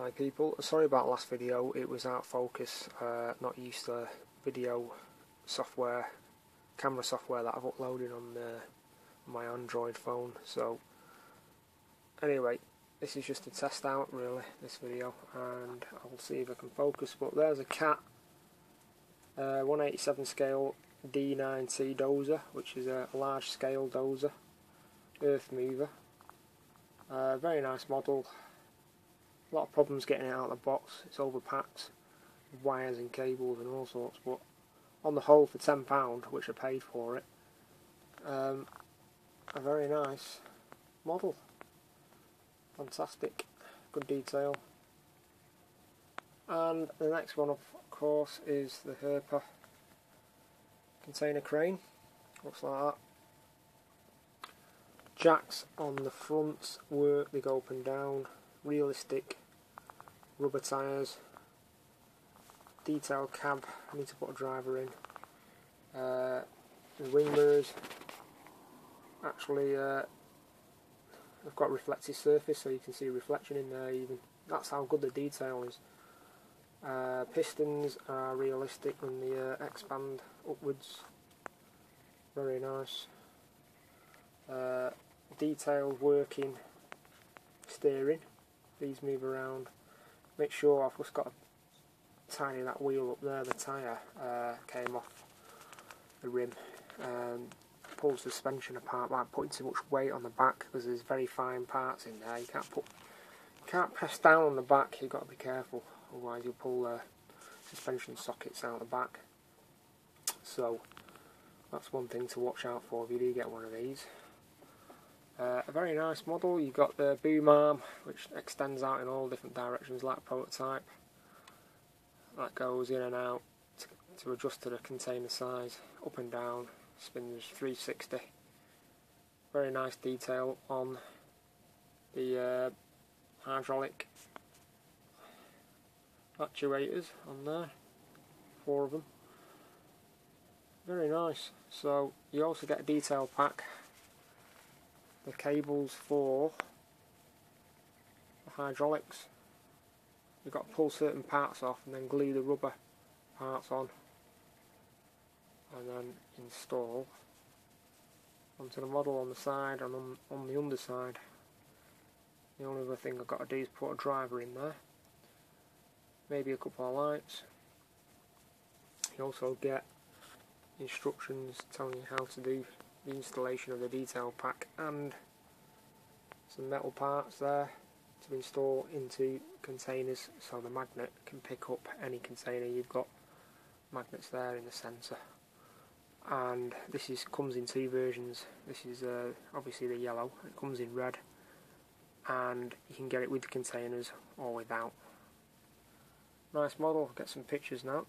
Hi people, sorry about last video, it was out of focus, uh, not used to video software, camera software that I've uploaded on uh, my Android phone, so anyway, this is just a test out really, this video, and I'll see if I can focus, but there's a cat, uh, 187 scale D9T dozer, which is a large scale dozer, earth mover, uh, very nice model, a lot of problems getting it out of the box. It's overpacked, wires and cables and all sorts. But on the whole, for ten pound, which I paid for it, um, a very nice model. Fantastic, good detail. And the next one, of course, is the Herpa container crane. Looks like that. Jacks on the front work, they go up and down realistic rubber tyres, detailed cab, I need to put a driver in, uh, the wing mirrors, actually uh, I've got reflective surface so you can see reflection in there even, that's how good the detail is. Uh, pistons are realistic when they uh, expand upwards, very nice. Uh, detailed working steering these move around. Make sure I've just got to tidy that wheel up there, the tyre uh, came off the rim. Um, pull the suspension apart by putting too much weight on the back because there's very fine parts in there. You can't put, can't press down on the back. You've got to be careful, otherwise you'll pull the suspension sockets out the back. So that's one thing to watch out for if you do get one of these. A very nice model, you've got the boom arm which extends out in all different directions like prototype. That goes in and out to, to adjust to the container size, up and down, spins 360. Very nice detail on the uh, hydraulic actuators on there, four of them. Very nice. So you also get a detail pack the cables for the hydraulics. You've got to pull certain parts off and then glue the rubber parts on and then install onto the model on the side and on, on the underside. The only other thing I've got to do is put a driver in there, maybe a couple of lights. You also get instructions telling you how to do the installation of the detail pack and some metal parts there to install into containers so the magnet can pick up any container you've got. Magnets there in the centre and this is comes in two versions. This is uh, obviously the yellow it comes in red. And you can get it with the containers or without. Nice model get some pictures now